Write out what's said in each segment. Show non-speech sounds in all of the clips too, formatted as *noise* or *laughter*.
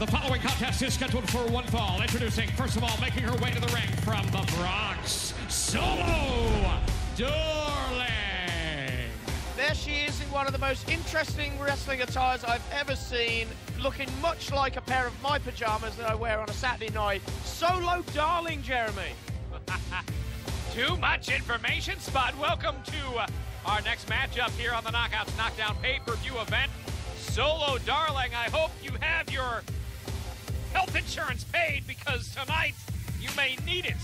The following contest is scheduled for one fall. Introducing, first of all, making her way to the ring from the Bronx, Solo Darling. There she is in one of the most interesting wrestling attires I've ever seen, looking much like a pair of my pajamas that I wear on a Saturday night. Solo Darling, Jeremy. *laughs* Too much information, Spud. Welcome to uh, our next matchup here on the Knockouts Knockdown pay-per-view event. Solo Darling, I hope you have your health insurance paid because tonight you may need it.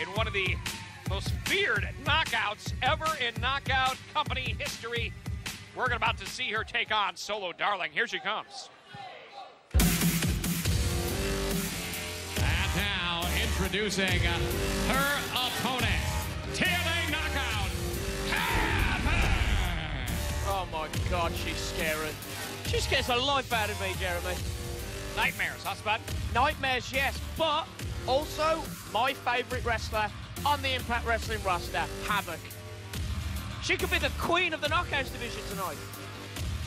In one of the most feared knockouts ever in knockout company history, we're about to see her take on Solo Darling. Here she comes. And now, introducing her opponent, TNA Knockout, Hammer. Oh my God, she's scary. She scares the life out of me, Jeremy. Nightmares, huh, Spud? Nightmares, yes, but also my favourite wrestler on the Impact Wrestling roster, Havok. She could be the queen of the Knockouts division tonight.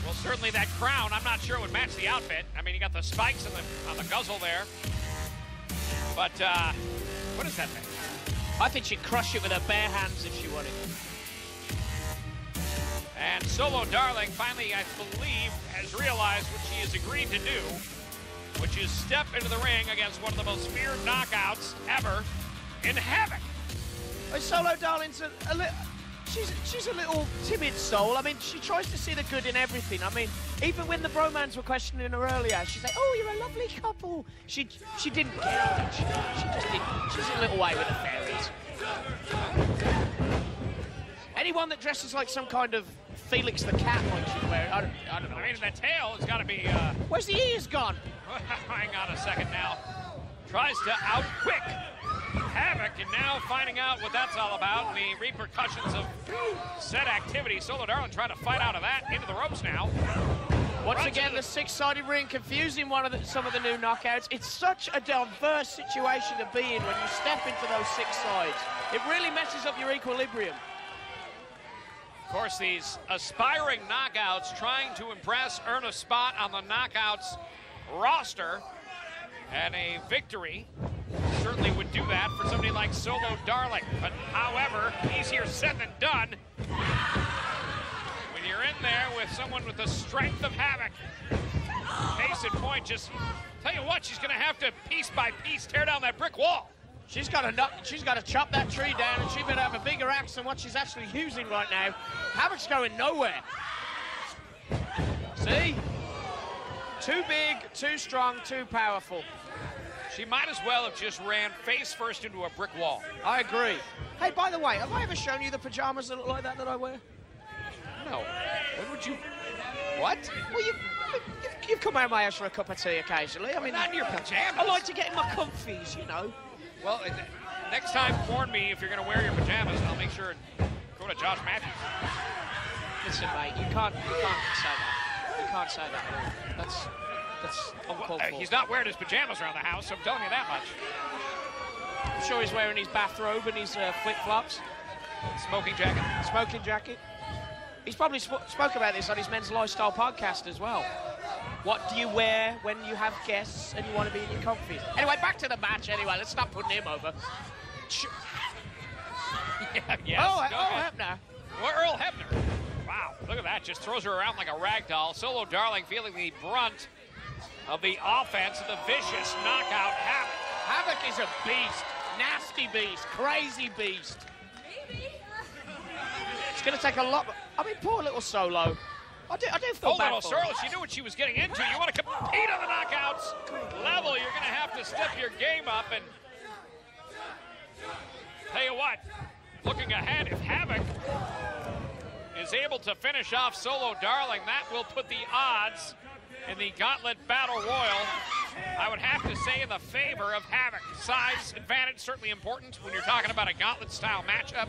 Well, certainly that crown, I'm not sure it would match the outfit. I mean, you got the spikes on the, on the guzzle there. But, uh, what is that thing? I think she'd crush it with her bare hands if she wanted. And Solo Darling finally, I believe, has realized what she has agreed to do, which is step into the ring against one of the most feared knockouts ever in Havok. Hey, Solo Darling's a, a little. She's, she's a little timid soul. I mean, she tries to see the good in everything. I mean, even when the BroMans were questioning her earlier, she's like, "Oh, you're a lovely couple." She she didn't care. She, she just didn't. She's a little way with the fairies. Anyone that dresses like some kind of Felix the Cat like she's wearing, I don't, I don't know. I mean, the tail has got to be, uh, *laughs* Where's the ears gone? *laughs* hang on a second now. Tries to outquick Havok, and now finding out what that's all about, and the repercussions of said activity. Solo Darling trying to fight out of that, into the ropes now. Once Right again, to the six-sided ring confusing one of the, some of the new knockouts. It's such a diverse situation to be in when you step into those six sides. It really messes up your equilibrium. Of course, these aspiring knockouts trying to impress, earn a spot on the knockouts roster, and a victory certainly would do that for somebody like Solo Darling. But however, easier said than done when you're in there with someone with the strength of Havok. Case in point, just tell you what, she's going to have to piece by piece tear down that brick wall. She's got to knock, she's got to chop that tree down, and she better have a bigger axe than what she's actually using right now. Havok's going nowhere. See? Too big, too strong, too powerful. She might as well have just ran face first into a brick wall. I agree. Hey, by the way, have I ever shown you the pajamas that look like that that I wear? No. When would you. What? Well, you, you've, you've come around my house for a cup of tea occasionally. I mean, Not in your pajamas. I like to get in my comfies, you know. Well, next time, warn me if you're going to wear your pajamas, and I'll make sure and go to Josh Matthews. Listen, mate, you can't, you can't say that. You can't say that. That's, that's uncalled Uh, for. he's not wearing his pajamas around the house, so I'm telling you that much. I'm sure he's wearing his bathrobe and his uh, flip-flops, Smoking jacket. smoking jacket. He's probably sp- spoke about this on his Men's Lifestyle podcast as well. What do you wear when you have guests and you want to be in your comfies? Anyway, back to the match. Anyway, let's stop putting him over. Ch- *laughs* yeah, yes. oh, go oh, ahead. Hebner. Well, Earl Hebner. Wow, look at that. Just throws her around like a rag doll. Solo Darling feeling the brunt of the offense of the vicious knockout Havok. Havok is a beast. Nasty beast. Crazy beast. *laughs* It's going to take a lot. I mean, poor little Solo. I do, I do feel Oh, bad little she knew what she was getting into. You want to compete on the knockouts level, you're going to have to step your game up. And tell you what, looking ahead, if Havok is able to finish off Solo Darling, that will put the odds in the Gauntlet Battle Royal, I would have to say, in the favor of Havok. Size advantage certainly important when you're talking about a Gauntlet style matchup.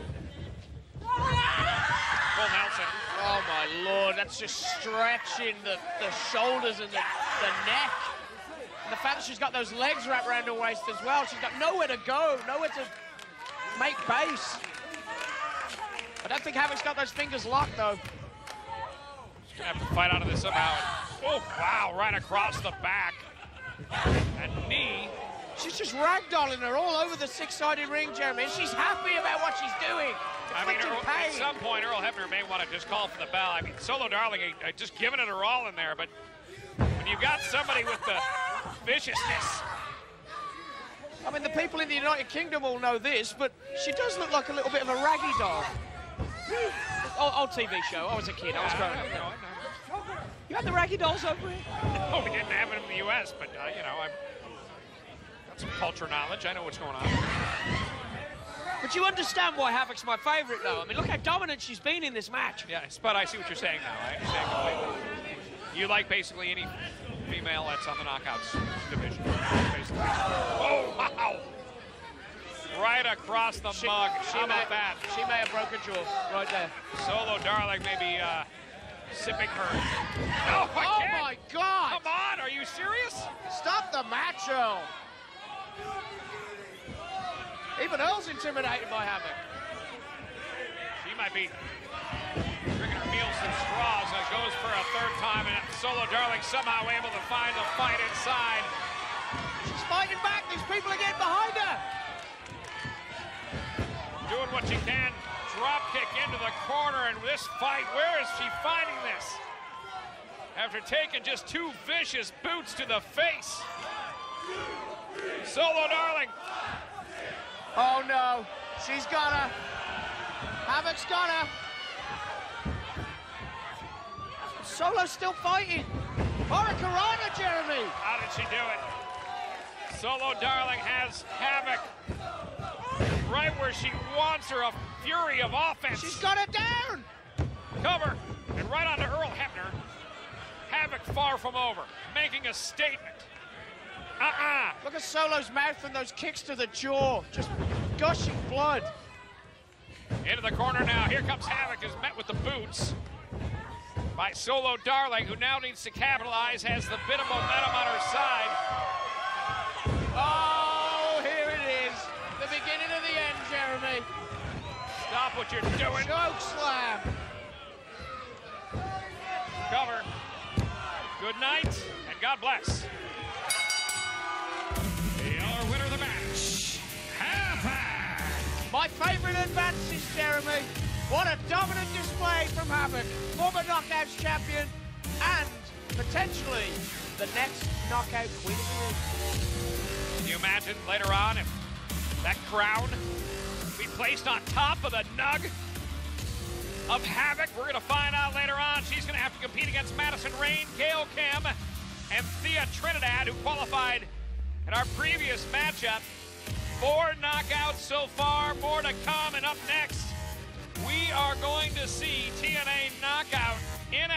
Oh my lord, that's just stretching the, the shoulders and the, the neck. And the fact that she's got those legs wrapped around her waist as well. She's got nowhere to go, nowhere to make base. I don't think Havok's got those fingers locked though. She's gonna have to fight out of this somehow. Oh, wow, right across the back. A knee. She's just ragdolling her all over the six-sided ring, Jeremy. She's happy what she's doing. I mean, Earl, at some point, Earl Hebner may want to just call for the bell. I mean, Solo Darling uh, just giving it her all in there, but when you've got somebody with the viciousness, I mean, the people in the United Kingdom all know this, but she does look like a little bit of a raggy doll. old, old TV show. I was a kid. I was growing up. you I- had the raggy dolls over here? Oh, we didn't have it in the U.S., but uh, you know, I've got some culture knowledge. I know what's going on. But you understand why Havok's my favourite, though. I mean, look how dominant she's been in this match. Yes, but I see what you're saying now. I understand completely. You like basically any female that's on the knockouts division, basically. Oh, wow! Right across the She, mug. she How may, about that? She may have broken jaw right there. Solo Darling maybe uh, sipping her. No, Oh can't. my God! Come on, are you serious? Stop the match, Earl. Even Earl's intimidated by Havok. She might be drinking her meals through straws and goes for a third time, and Solo Darling somehow able to find the fight inside. She's fighting back. These people are getting behind her. doing what she can. Drop kick into the corner, and this fight, where is she finding this? After taking just two vicious boots to the face. Solo Darling. Oh no, she's got her. Havok's got her. Solo's still fighting. Hurricanrana, Jeremy. How did she do it? Solo Darling has Havok right where she wants her, a fury of offense. She's got it down. cover, and right onto Earl Hebner. Havok far from over, making a statement. Uh-uh. Look at Solo's mouth and those kicks to the jaw, just gushing blood. Into the corner now. Here comes Havok, is met with the boots by Solo Darling, who now needs to capitalize, has the bit of momentum on her side. Oh, here it is. The beginning of the end, Jeremy. Stop what you're doing. Choke slam. Cover. Good night, and God bless. Favorite advances, Jeremy. What a dominant display from Havok, former Knockouts champion, and potentially the next Knockout Queen. Can you imagine later on if that crown be placed on top of the nug of Havok? We're going to find out later on. She's going to have to compete against Madison Rayne, Gail Kim, and Thea Trinidad, who qualified in our previous matchup. Four knockouts so far, more to come, and up next, we are going to see TNA Knockout in